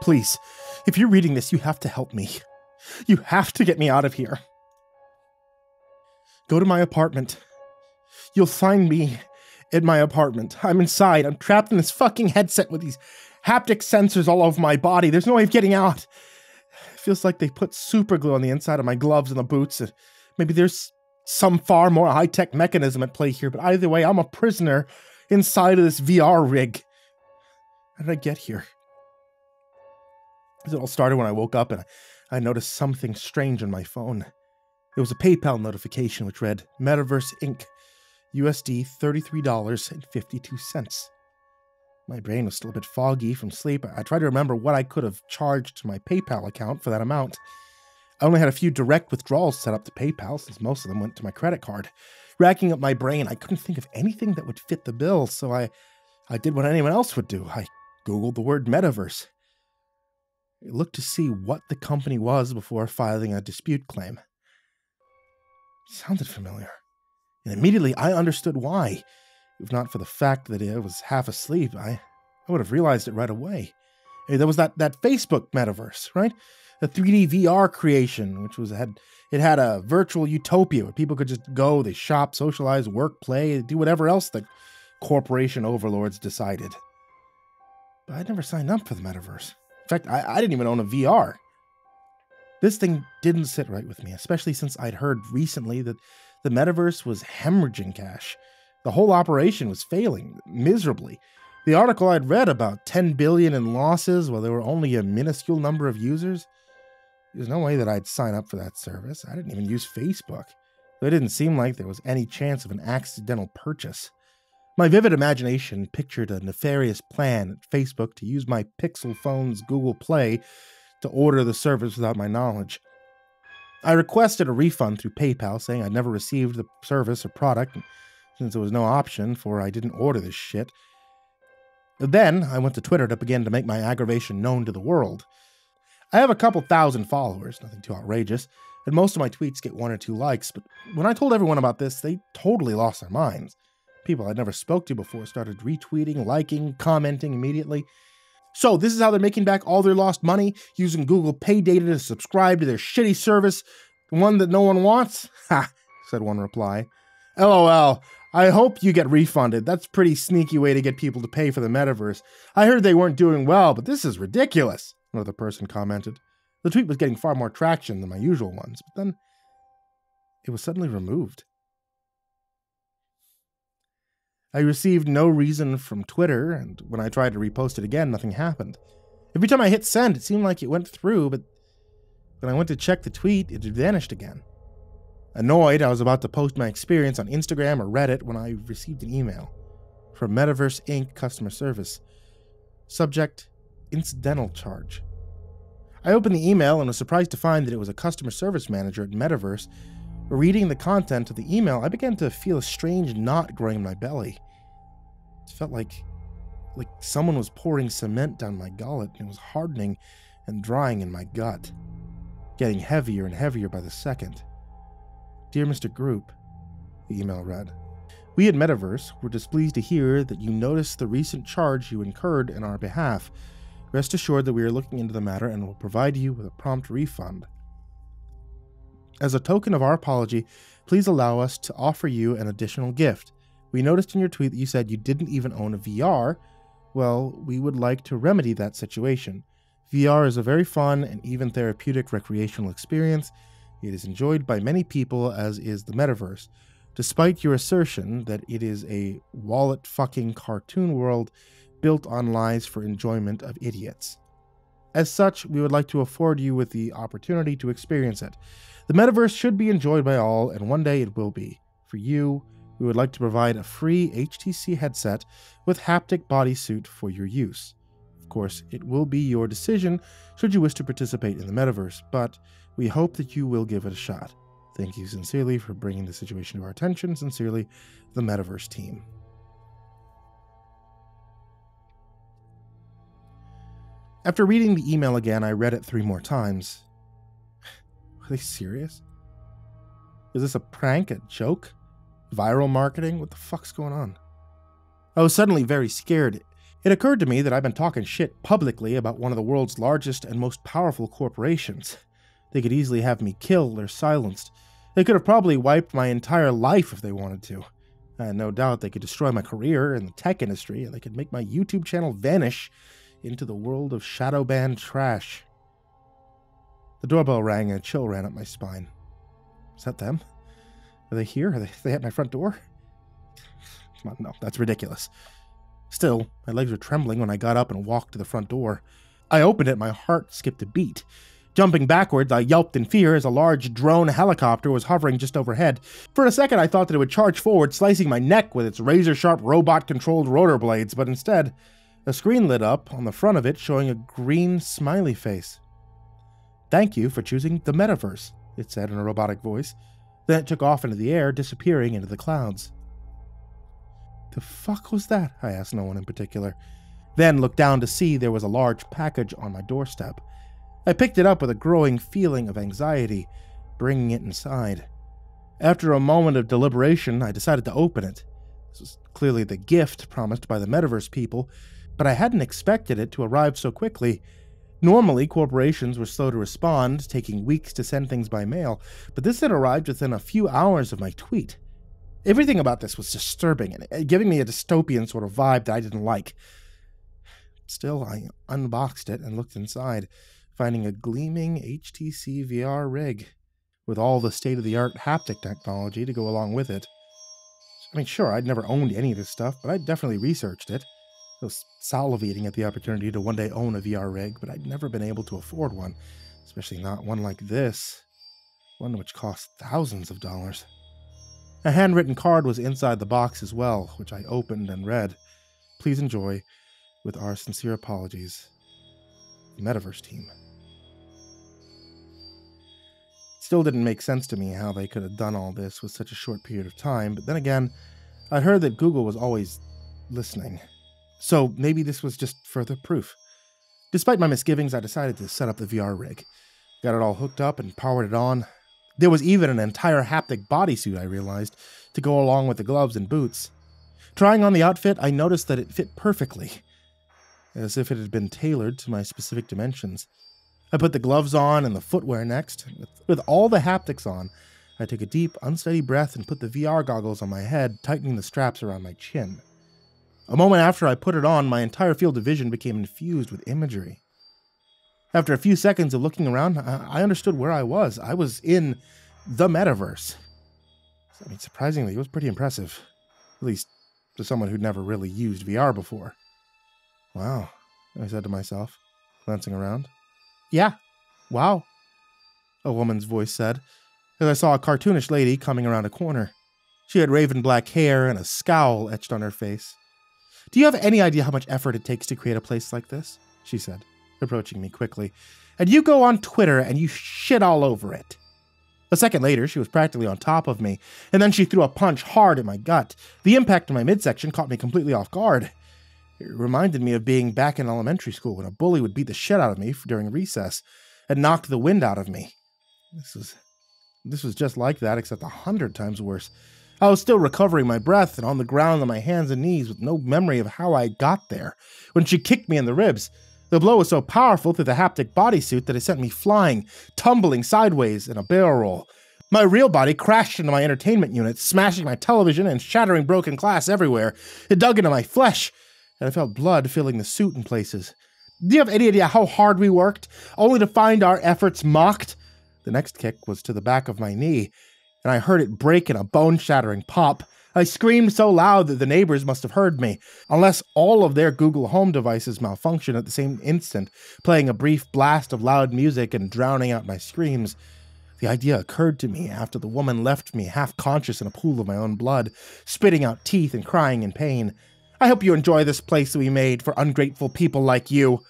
Please, if you're reading this, you have to help me. You have to get me out of here. Go to my apartment. You'll find me in my apartment. I'm inside. I'm trapped in this fucking headset with these haptic sensors all over my body. There's no way of getting out. It feels like they put super glue on the inside of my gloves and the boots. Maybe there's some far more high tech mechanism at play here, but either way, I'm a prisoner inside of this VR rig. How did I get here? It all started when I woke up and I noticed something strange on my phone. It was a PayPal notification which read Metaverse Inc. USD $33.52. My brain was still a bit foggy from sleep. I tried to remember what I could have charged to my PayPal account for that amount. I only had a few direct withdrawals set up to PayPal since most of them went to my credit card. Racking up my brain, I couldn't think of anything that would fit the bill, so I I did what anyone else would do. I googled the word metaverse. I looked to see what the company was before filing a dispute claim. It sounded familiar and immediately I understood why. If not for the fact that I was half asleep, I, I would have realized it right away. There was that, that Facebook metaverse, right? The 3D VR creation, which was had it had a virtual utopia where people could just go, they shop, socialize, work, play, do whatever else the corporation overlords decided. But I'd never signed up for the metaverse. In fact, I, I didn't even own a VR. This thing didn't sit right with me, especially since I'd heard recently that the metaverse was hemorrhaging cash. The whole operation was failing miserably. The article I'd read about 10 billion in losses while there were only a minuscule number of users. There's no way that I'd sign up for that service. I didn't even use Facebook. Though it didn't seem like there was any chance of an accidental purchase. My vivid imagination pictured a nefarious plan at Facebook to use my Pixel phone's Google Play to order the service without my knowledge. I requested a refund through PayPal, saying I'd never received the service or product, since there was no option, for I didn't order this shit. Then I went to Twitter to begin to make my aggravation known to the world. I have a couple thousand followers, nothing too outrageous, and most of my tweets get one or two likes, but when I told everyone about this, they totally lost their minds. People I'd never spoke to before started retweeting, liking, commenting immediately. So, this is how they're making back all their lost money using Google Pay data to subscribe to their shitty service, one that no one wants? Ha, said one reply. LOL. I hope you get refunded. That's pretty sneaky way to get people to pay for the metaverse. I heard they weren't doing well, but this is ridiculous, another person commented. The tweet was getting far more traction than my usual ones, but then it was suddenly removed. I received no reason from Twitter, and when I tried to repost it again, nothing happened. Every time I hit send, it seemed like it went through, but when I went to check the tweet, it had vanished again. Annoyed, I was about to post my experience on Instagram or Reddit when I received an email from Metaverse Inc. customer service. Subject Incidental Charge. I opened the email and was surprised to find that it was a customer service manager at Metaverse Reading the content of the email, I began to feel a strange knot growing in my belly. It felt like like someone was pouring cement down my gullet and it was hardening and drying in my gut, getting heavier and heavier by the second. Dear Mr. Group, the email read, We at Metaverse were displeased to hear that you noticed the recent charge you incurred in our behalf. Rest assured that we are looking into the matter and will provide you with a prompt refund. As a token of our apology, please allow us to offer you an additional gift. We noticed in your tweet that you said you didn't even own a VR. Well, we would like to remedy that situation. VR is a very fun and even therapeutic recreational experience. It is enjoyed by many people, as is the metaverse, despite your assertion that it is a wallet fucking cartoon world built on lies for enjoyment of idiots. As such, we would like to afford you with the opportunity to experience it. The metaverse should be enjoyed by all, and one day it will be. For you, we would like to provide a free HTC headset with haptic bodysuit for your use. Of course, it will be your decision should you wish to participate in the metaverse, but we hope that you will give it a shot. Thank you sincerely for bringing the situation to our attention. Sincerely, the Metaverse team. After reading the email again, I read it three more times. Are they serious? Is this a prank, a joke? Viral marketing? What the fuck's going on? I was suddenly very scared. It occurred to me that I've been talking shit publicly about one of the world's largest and most powerful corporations. They could easily have me killed or silenced. They could have probably wiped my entire life if they wanted to. And no doubt they could destroy my career in the tech industry and they could make my YouTube channel vanish into the world of shadow band trash. The doorbell rang and a chill ran up my spine. Is that them? Are they here? Are they, are they at my front door? Come on, no, that's ridiculous. Still, my legs were trembling when I got up and walked to the front door. I opened it, my heart skipped a beat. Jumping backwards, I yelped in fear as a large drone helicopter was hovering just overhead. For a second, I thought that it would charge forward, slicing my neck with its razor sharp robot controlled rotor blades, but instead, a screen lit up on the front of it showing a green smiley face. Thank you for choosing the metaverse, it said in a robotic voice. Then it took off into the air, disappearing into the clouds. The fuck was that? I asked no one in particular. Then looked down to see there was a large package on my doorstep. I picked it up with a growing feeling of anxiety, bringing it inside. After a moment of deliberation, I decided to open it. This was clearly the gift promised by the Metaverse people, but I hadn't expected it to arrive so quickly. Normally, corporations were slow to respond, taking weeks to send things by mail, but this had arrived within a few hours of my tweet. Everything about this was disturbing and uh, giving me a dystopian sort of vibe that I didn't like. Still, I unboxed it and looked inside, finding a gleaming HTC VR rig with all the state of the art haptic technology to go along with it. I mean, sure, I'd never owned any of this stuff, but I'd definitely researched it. I was salivating at the opportunity to one day own a VR rig, but I'd never been able to afford one, especially not one like this, one which cost thousands of dollars. A handwritten card was inside the box as well, which I opened and read. Please enjoy, with our sincere apologies, the Metaverse team. still didn't make sense to me how they could have done all this with such a short period of time, but then again, I'd heard that Google was always listening. So maybe this was just further proof. Despite my misgivings, I decided to set up the VR rig. Got it all hooked up and powered it on. There was even an entire haptic bodysuit, I realized, to go along with the gloves and boots. Trying on the outfit, I noticed that it fit perfectly, as if it had been tailored to my specific dimensions. I put the gloves on and the footwear next. With, all the haptics on, I took a deep, unsteady breath and put the VR goggles on my head, tightening the straps around my chin. A moment after I put it on, my entire field of vision became infused with imagery. After a few seconds of looking around, I understood where I was. I was in the metaverse. I mean, surprisingly, it was pretty impressive. At least to someone who'd never really used VR before. Wow, I said to myself, glancing around. Yeah, wow, a woman's voice said, as I saw a cartoonish lady coming around a corner. She had raven black hair and a scowl etched on her face. Do you have any idea how much effort it takes to create a place like this? She said, approaching me quickly. And you go on Twitter and you shit all over it. A second later, she was practically on top of me, and then she threw a punch hard at my gut. The impact of my midsection caught me completely off guard. It reminded me of being back in elementary school when a bully would beat the shit out of me during recess and knock the wind out of me. This was this was just like that, except a hundred times worse. I was still recovering my breath and on the ground on my hands and knees with no memory of how I got there when she kicked me in the ribs. The blow was so powerful through the haptic bodysuit that it sent me flying, tumbling sideways in a barrel roll. My real body crashed into my entertainment unit, smashing my television and shattering broken glass everywhere. It dug into my flesh, and I felt blood filling the suit in places. Do you have any idea how hard we worked, only to find our efforts mocked? The next kick was to the back of my knee, and I heard it break in a bone shattering pop. I screamed so loud that the neighbors must have heard me, unless all of their Google Home devices malfunctioned at the same instant, playing a brief blast of loud music and drowning out my screams. The idea occurred to me after the woman left me half conscious in a pool of my own blood, spitting out teeth and crying in pain. I hope you enjoy this place we made for ungrateful people like you,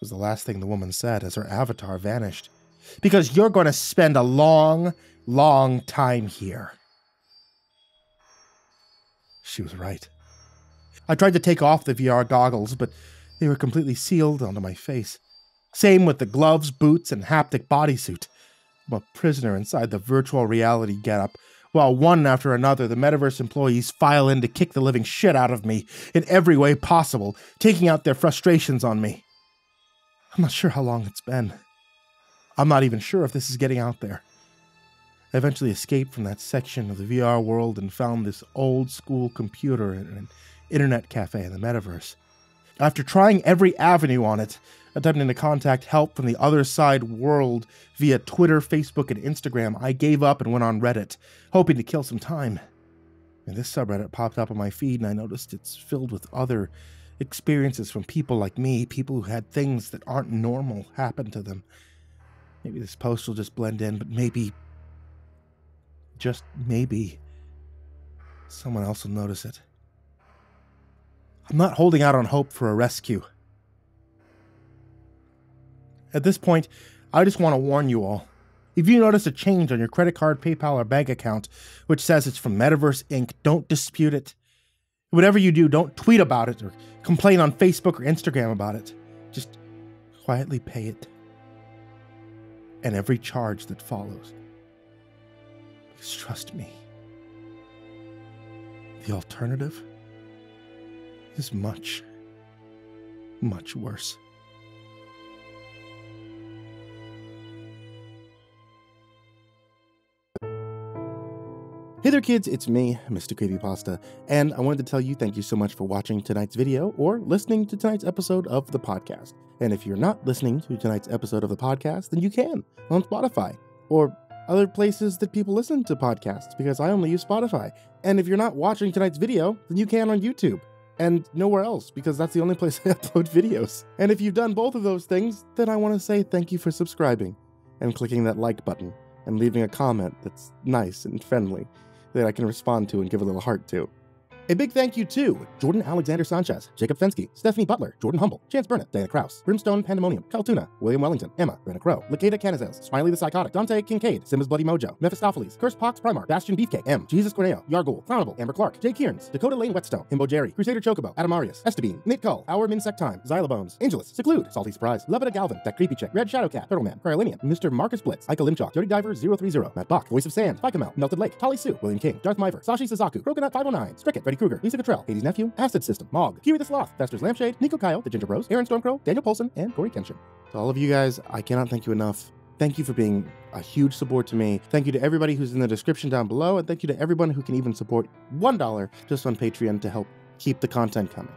was the last thing the woman said as her avatar vanished. Because you're going to spend a long, long time here. She was right. I tried to take off the VR goggles, but they were completely sealed onto my face. Same with the gloves, boots, and haptic bodysuit. I'm a prisoner inside the virtual reality getup, while one after another the metaverse employees file in to kick the living shit out of me in every way possible, taking out their frustrations on me. I'm not sure how long it's been. I'm not even sure if this is getting out there. I eventually escaped from that section of the VR world and found this old school computer in an internet cafe in the metaverse. After trying every avenue on it, attempting to contact help from the other side world via Twitter, Facebook, and Instagram, I gave up and went on Reddit, hoping to kill some time. And this subreddit popped up on my feed, and I noticed it's filled with other experiences from people like me, people who had things that aren't normal happen to them. Maybe this post will just blend in, but maybe, just maybe, someone else will notice it. I'm not holding out on hope for a rescue. At this point, I just want to warn you all. If you notice a change on your credit card, PayPal, or bank account which says it's from Metaverse Inc., don't dispute it. Whatever you do, don't tweet about it or complain on Facebook or Instagram about it. Just quietly pay it. And every charge that follows. Because trust me, the alternative is much, much worse. Hey there kids, it's me, Mr. Creepypasta, and I wanted to tell you thank you so much for watching tonight's video or listening to tonight's episode of the podcast. And if you're not listening to tonight's episode of the podcast, then you can on Spotify or other places that people listen to podcasts because I only use Spotify. And if you're not watching tonight's video, then you can on YouTube and nowhere else because that's the only place I upload videos. And if you've done both of those things, then I want to say thank you for subscribing and clicking that like button and leaving a comment that's nice and friendly that I can respond to and give a little heart to. A big thank you to Jordan Alexander Sanchez, Jakob Fenske, Stephanie Butler, Jordan Humble, Chance Burnett, Diana Kraus, Brimstone Pandemonium, Cal Tuna, William Wellington, Emma, Brenda Crow, Lakeda Canizales, Smiley the Psychotic, Dante Kincaid, Simba's Bloody Mojo, Mephistopheles, Curse Pox Primark, Bastion Beefcake, M, Jesus Corneo, Yargul, Clownable, Amber Clark, Jay Kearns, Dakota Lane Whetstone, Himbo Jerry, Crusader Chocobo, Adamarius, Estabine, Nate Cull, Our Minsect Time, Xylobones, Angelus, Seclude, Salty Surprise, Levita Galvin, That Creepy Chick, Red Shadow Cat, Turtleman, Cryolinian, Mr. Marcus Blitz, Ika Limchalk, Dirty Diver 030, Matt Bach, Voice of Sand, Picamel, Melted Lake, Tali Sue, William King, Darth Miver, Sashi Suzaku, Coconut 509, Stricket, Freddy Krueger, Lisa Cottrell, Hades Nephew, Acid System, Mog, Kiwi the Sloth, Fester's Lampshade, Nico Kyle, The Ginger Bros, Aaron Stormcrow, Daniel Polson, and Corey Kenshin. To all of you guys, I cannot thank you enough. Thank you for being a huge support to me. Thank you to everybody who's in the description down below, and thank you to everyone who can even support $1 just on Patreon to help keep the content coming.